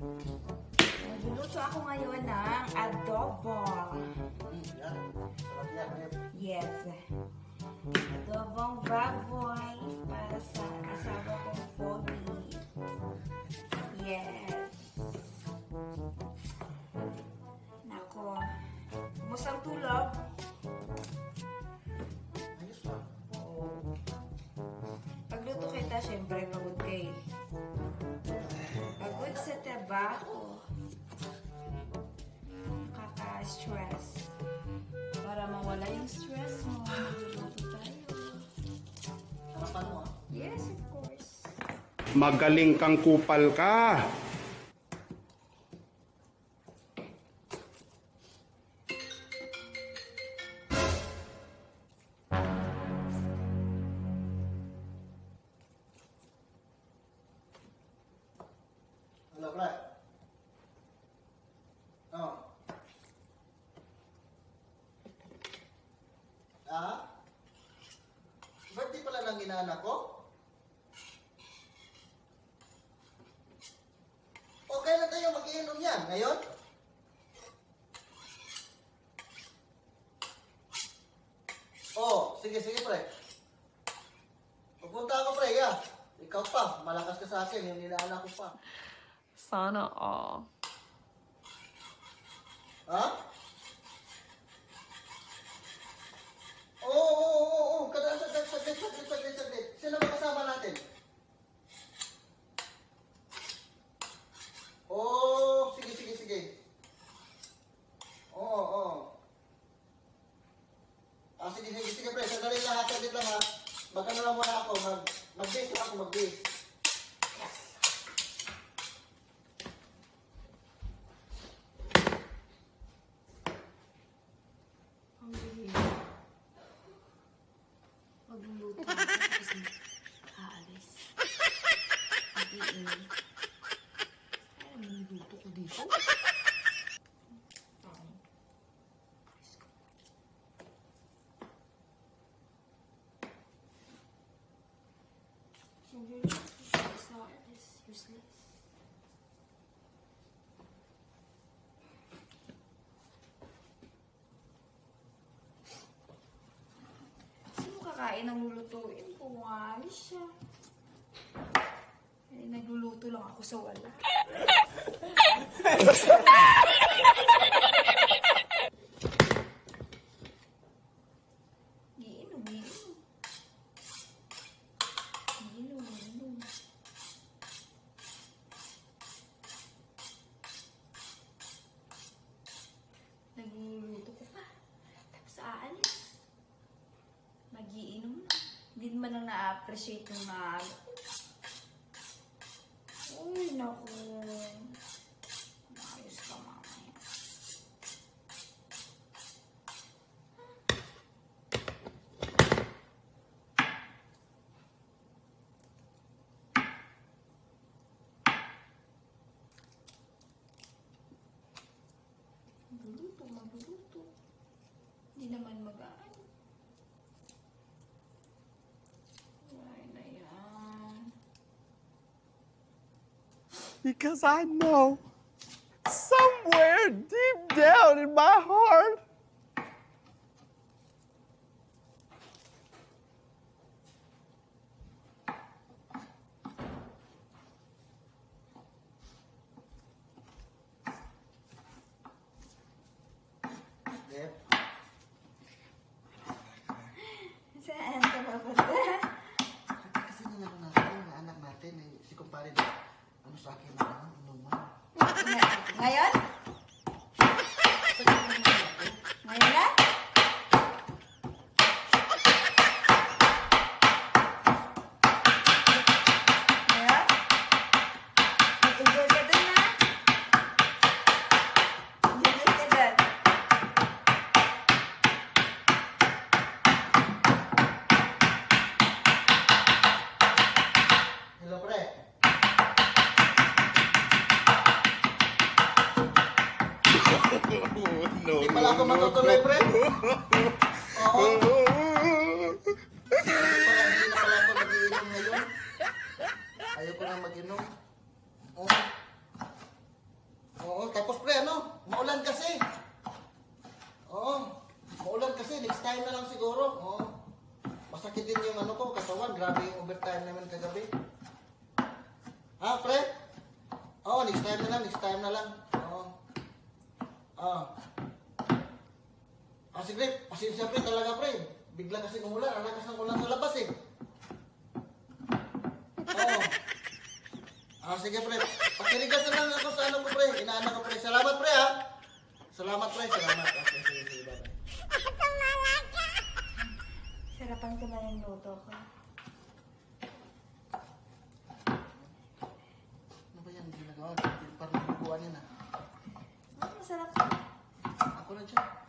Magluluto ako ngayon ng adobo. Yes. Adobong baboy para sa asawa kong Bobby. Yes. Nako. Musang tulog. Pagluto kita, syempre. Pagod trabaho. Nakaka-stress. Para mawala yung stress mo, magluluto tayo. Sarapan mo ah. Yes, of course. Magaling kang kupal ka. Hello, pre. Oh. Ah? Birthday pala ng inaanak ko? O kailan tayo mag-iinom yan? Ngayon? Oh, sige, sige, pre. Pupunta ako, pre, ya. Ikaw pa, malakas ka sa akin, yung inaanak ko pa. Sana all. Ha? Oo, oo, oo, oo. Kada, saglit, saglit, saglit, saglit, saglit. Sino ba kasama natin? Oo, sige, sige, sige. Oo, oo. Ah, sige, sige, sige, pre. Sandali lang ha, saglit lang ha. Baka na lang muna ako. Mag, mag-base lang ako, mag-base. Ang bihira. Magluluto ako kasi aalis. Mag-iinit. Ano niluluto ko dito? Ang Hindi sa is useless. Sino kakain ng lulutuin ko? Wali siya. Eh, nagluluto lang ako sa wala. Giinom, giinom. Giinom, giinom. Nagluluto ko pa. Tapos aalis. Magiinom na. Hindi man lang na-appreciate yung mga Uy, naku. Ayos ka mamaya. Magluluto, magluluto. Hindi naman mag-aan. Because I know somewhere deep down in my heart no, Hindi pala ako matutuloy, pre. Oo. Pala, hindi na pala ako magiinom ngayon. Ayoko na mag-inom. Oo. Oh. Oo, tapos pre, ano? Maulan kasi. Oo. Maulan kasi, next time na lang siguro. Oo. Masakit din yung ano ko, katawan. Grabe yung overtime naman kagabi. Ha, pre? Oo, next time na lang, next time na lang. Ah, sige, pasensya pre, talaga pre. Bigla kasi umulan, ang lakas ng ulan sa labas eh. Oo. Ah, sige pre. Pakirigas na lang ako sa ano ko pre. Inaano ko pre. Salamat pre ha. Salamat pre, salamat. Okay, sige, sige, bye. Sarapan ko na yung luto ko. Ano ba yan? Ginagawa. Parang nabubuan yan ah. Ah, masarap. Ako